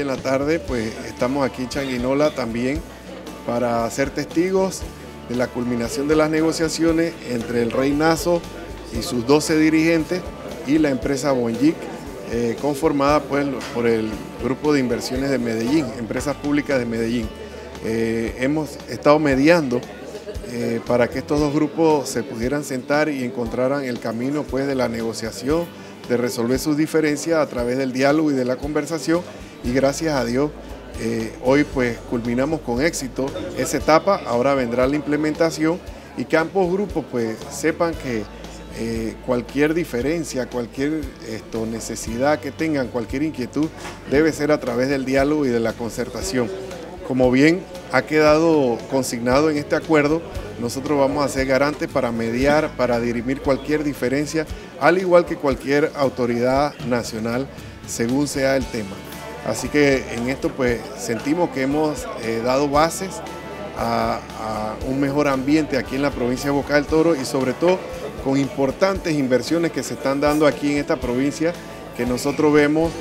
en la tarde, pues estamos aquí en Changuinola también para ser testigos de la culminación de las negociaciones entre el Rey Nazo y sus 12 dirigentes y la empresa Bonjic, eh, conformada pues, por el Grupo de Inversiones de Medellín, Empresas Públicas de Medellín. Eh, hemos estado mediando eh, para que estos dos grupos se pudieran sentar y encontraran el camino pues, de la negociación, de resolver sus diferencias a través del diálogo y de la conversación y gracias a Dios eh, hoy pues culminamos con éxito esa etapa, ahora vendrá la implementación y que ambos grupos pues sepan que eh, cualquier diferencia, cualquier esto, necesidad que tengan, cualquier inquietud, debe ser a través del diálogo y de la concertación. Como bien ha quedado consignado en este acuerdo, nosotros vamos a ser garantes para mediar, para dirimir cualquier diferencia, al igual que cualquier autoridad nacional, según sea el tema. Así que en esto pues sentimos que hemos eh, dado bases a, un mejor ambiente aquí en la provincia de Boca del Toro y sobre todo con importantes inversiones que se están dando aquí en esta provincia que nosotros vemos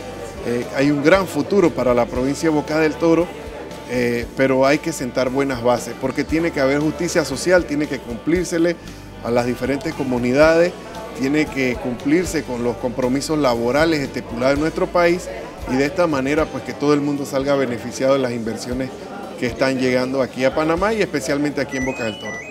eh, hay un gran futuro para la provincia de Boca del Toro, eh, pero hay que sentar buenas bases porque tiene que haber justicia social, tiene que cumplírsele a las diferentes comunidades, tiene que cumplirse con los compromisos laborales estipulados en nuestro país y de esta manera pues que todo el mundo salga beneficiado de las inversiones que están llegando aquí a Panamá y especialmente aquí en Boca del Toro.